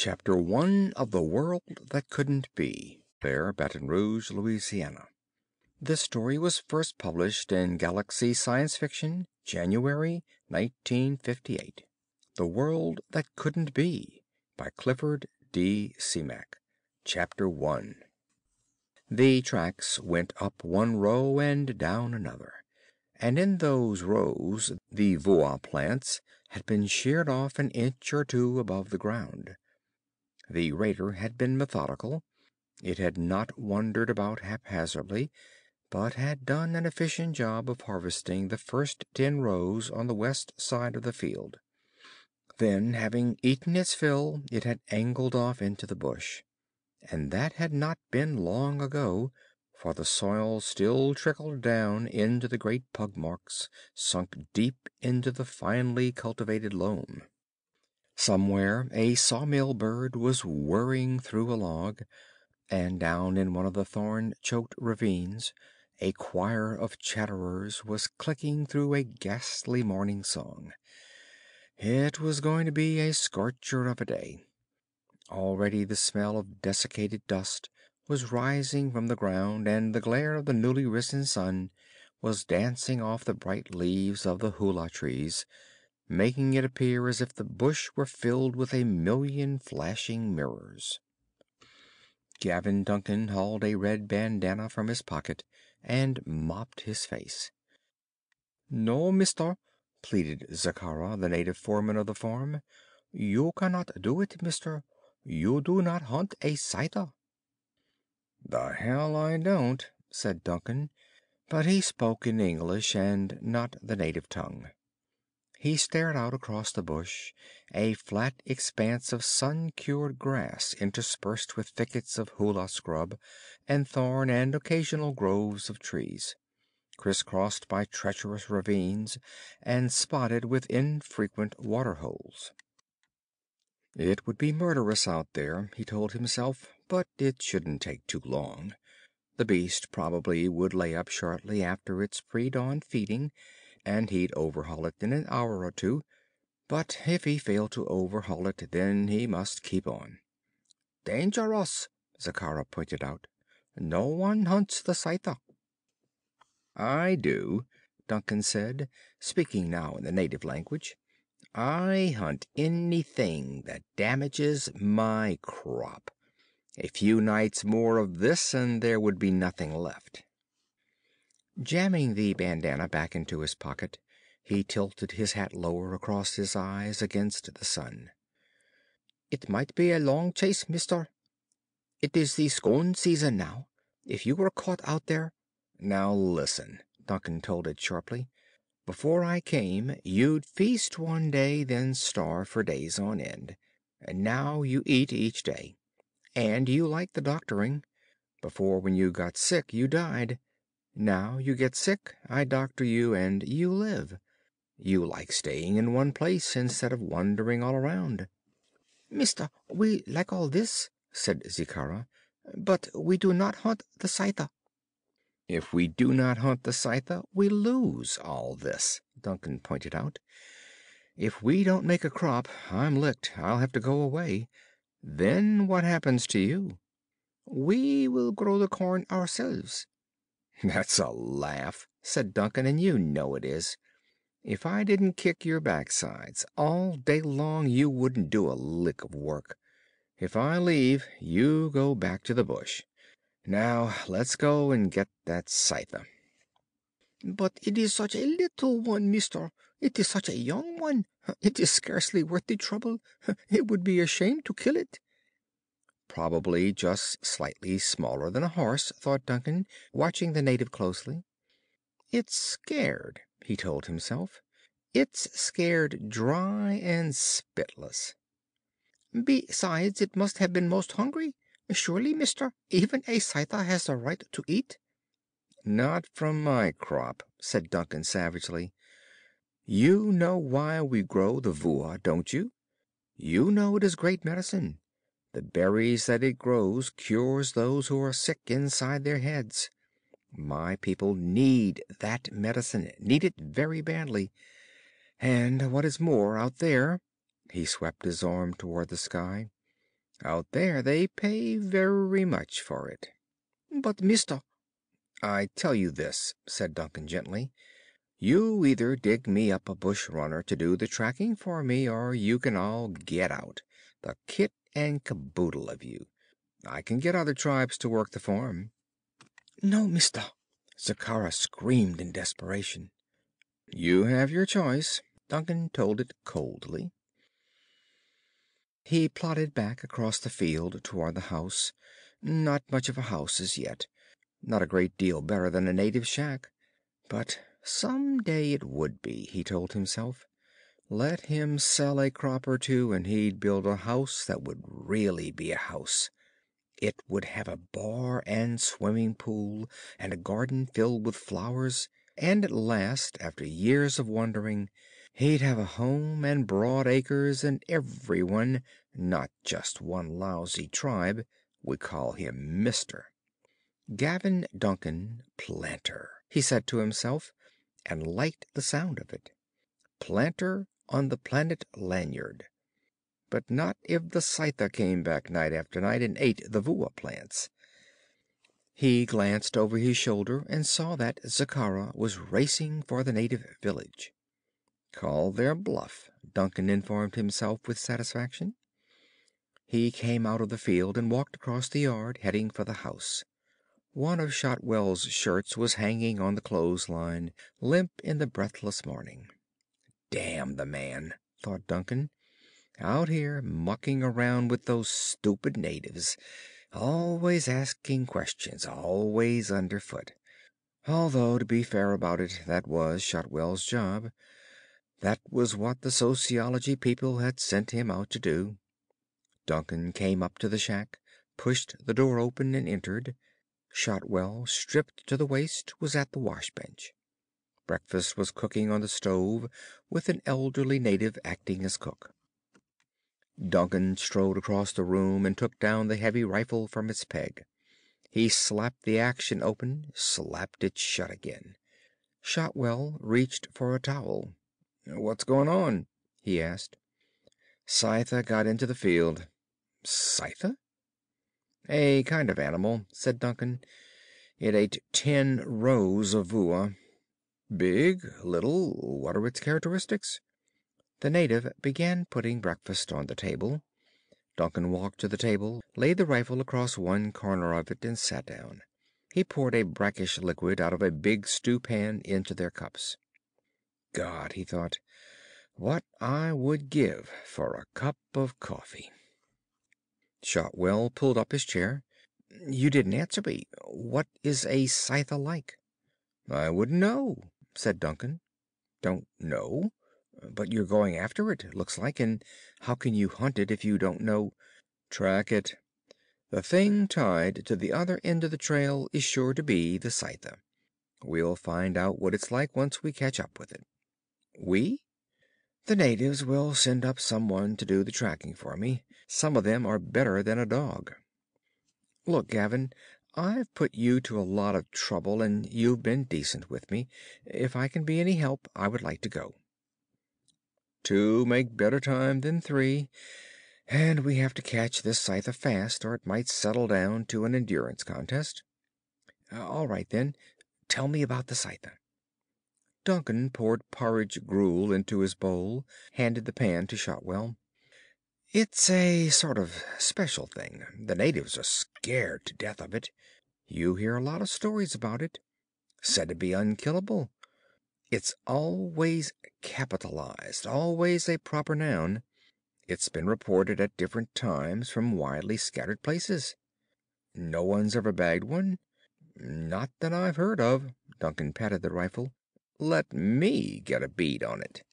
CHAPTER I OF THE WORLD THAT COULDN'T BE There, Baton Rouge, Louisiana This story was first published in Galaxy Science Fiction, January, 1958. The World That Couldn't Be by Clifford D. Simak Chapter I The tracks went up one row and down another, and in those rows the vua plants had been sheared off an inch or two above the ground. The raider had been methodical. It had not wandered about haphazardly, but had done an efficient job of harvesting the first ten rows on the west side of the field. Then, having eaten its fill, it had angled off into the bush. And that had not been long ago, for the soil still trickled down into the great pug marks sunk deep into the finely cultivated loam. Somewhere a sawmill bird was whirring through a log, and down in one of the thorn choked ravines a choir of chatterers was clicking through a ghastly morning song. It was going to be a scorcher of a day. Already the smell of desiccated dust was rising from the ground and the glare of the newly risen sun was dancing off the bright leaves of the hula trees making it appear as if the bush were filled with a million flashing mirrors. Gavin Duncan hauled a red bandana from his pocket and mopped his face. "No, mister," pleaded Zikkara, the native foreman of the farm. "You cannot do it, mister. You do not hunt a Cytha." "The hell I don't," said Duncan, but he spoke in English and not the native tongue. He stared out across the bush, a flat expanse of sun cured grass interspersed with thickets of hula scrub and thorn and occasional groves of trees, crisscrossed by treacherous ravines and spotted with infrequent water holes. It would be murderous out there, he told himself, but it shouldn't take too long. The beast probably would lay up shortly after its pre dawn feeding and he'd overhaul it in an hour or two. But if he failed to overhaul it, then he must keep on. "Dangerous," Zikkara pointed out. "No one hunts the Cytha." "I do," Duncan said, speaking now in the native language. "I hunt anything that damages my crop. A few nights more of this and there would be nothing left." Jamming the bandana back into his pocket, he tilted his hat lower across his eyes against the sun. "It might be a long chase, mister. It is the scone season now. If you were caught out there " "Now listen," Duncan told it sharply. "Before I came, you'd feast one day, then starve for days on end. And now you eat each day. And you like the doctoring. Before, when you got sick, you died. Now you get sick, I doctor you, and you live. You like staying in one place instead of wandering all around." "Mister, we like all this," said Zikkara, "but we do not hunt the Cytha." "If we do not hunt the Cytha, we lose all this," Duncan pointed out. "If we don't make a crop, I'm licked. I'll have to go away. Then what happens to you?" "We will grow the corn ourselves." "That's a laugh," said Duncan, "and you know it is. If I didn't kick your backsides all day long you wouldn't do a lick of work. If I leave, you go back to the bush. Now let's go and get that Cytha." "But it is such a little one, mister. It is such a young one. It is scarcely worth the trouble. It would be a shame to kill it." Probably just slightly smaller than a horse, thought Duncan, watching the native closely. It's scared, he told himself. It's scared dry and spitless. Besides, it must have been most hungry. Surely, mister, even a Cytha has the right to eat. Not from my crop, said Duncan savagely. You know why we grow the vua, don't you? You know it is great medicine. The berries that it grows cures those who are sick inside their heads. My people need that medicine, need it very badly. And what is more, out there, he swept his arm toward the sky, Out there they pay very much for it." "But, Mister " "I tell you this," said Duncan gently. "You either dig me up a bush runner to do the tracking for me, or you can all get out, the kit and caboodle of you. I can get other tribes to work the farm." "No, Mister!" Zikkara screamed in desperation. "You have your choice," Duncan told it coldly. He plodded back across the field toward the house. Not much of a house as yet. Not a great deal better than a native shack. But some day it would be, he told himself. Let him sell a crop or two and he'd build a house that would really be a house. It would have a bar and swimming pool and a garden filled with flowers, and at last, after years of wandering, he'd have a home and broad acres and everyone not just one lousy tribe would call him Mister. Gavin Duncan, planter, he said to himself, and liked the sound of it. Planter on the planet Lanyard. But not if the Cytha came back night after night and ate the vua plants. He glanced over his shoulder and saw that Zikkara was racing for the native village. Call their bluff, Duncan informed himself with satisfaction. He came out of the field and walked across the yard, heading for the house. One of Shotwell's shirts was hanging on the clothesline, limp in the breathless morning. Damn the man, thought Duncan. Out here mucking around with those stupid natives, always asking questions, always underfoot. Although, to be fair about it, that was Shotwell's job. That was what the sociology people had sent him out to do. Duncan came up to the shack, pushed the door open and entered. Shotwell, stripped to the waist, was at the wash bench. Breakfast was cooking on the stove, with an elderly native acting as cook. Duncan strode across the room and took down the heavy rifle from its peg. He slapped the action open, slapped it shut again. Shotwell reached for a towel. "What's going on?" he asked. "Cytha got into the field." "Cytha?" "A kind of animal," said Duncan. "It ate ten rows of vua." "Big? Little? What are its characteristics?" The native began putting breakfast on the table. Duncan walked to the table, laid the rifle across one corner of it, and sat down. He poured a brackish liquid out of a big stew pan into their cups. God, he thought, what I would give for a cup of coffee. Shotwell pulled up his chair. "You didn't answer me. What is a Cytha like?" "I wouldn't know," said Duncan. "Don't know? But you're going after it, looks like, and how can you hunt it if you don't know "Track it. The thing tied to the other end of the trail is sure to be the Cytha. We'll find out what it's like once we catch up with it." "We?" "The natives will send up someone to do the tracking for me. Some of them are better than a dog." "Look, Gavin, I've put you to a lot of trouble and you've been decent with me. If I can be any help I would like to go." "Two make better time than three. And we have to catch this Cytha fast or it might settle down to an endurance contest." Uh, "All right, then. Tell me about the Cytha." Duncan poured porridge gruel into his bowl, handed the pan to Shotwell. "It's a sort of special thing. The natives are scared to death of it. You hear a lot of stories about it. Said to be unkillable. It's always capitalized, always a proper noun. It's been reported at different times from widely scattered places." "No one's ever bagged one?" "Not that I've heard of." Duncan patted the rifle. Let me get a bead on it."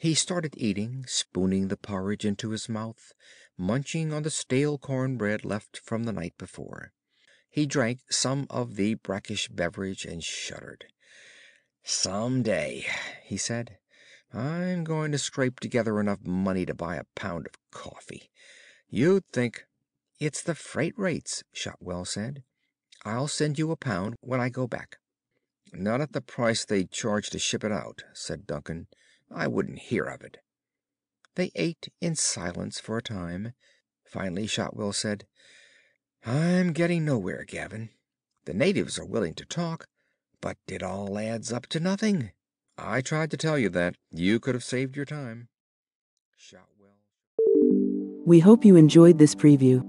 He started eating, spooning the porridge into his mouth, munching on the stale corn bread left from the night before. He drank some of the brackish beverage and shuddered. "Some day," he said, "I'm going to scrape together enough money to buy a pound of coffee. You'd think "It's the freight rates," Shotwell said. "I'll send you a pound when I go back." "Not at the price they'd charge to ship it out," said Duncan. "I wouldn't hear of it." They ate in silence for a time. Finally Shotwell said, "I'm getting nowhere, Gavin. The natives are willing to talk, but it all adds up to nothing. I tried to tell you that. You could have saved your time." Shotwell We hope you enjoyed this preview.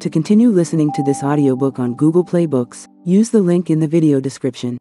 To continue listening to this audiobook on Google Play Books, use the link in the video description.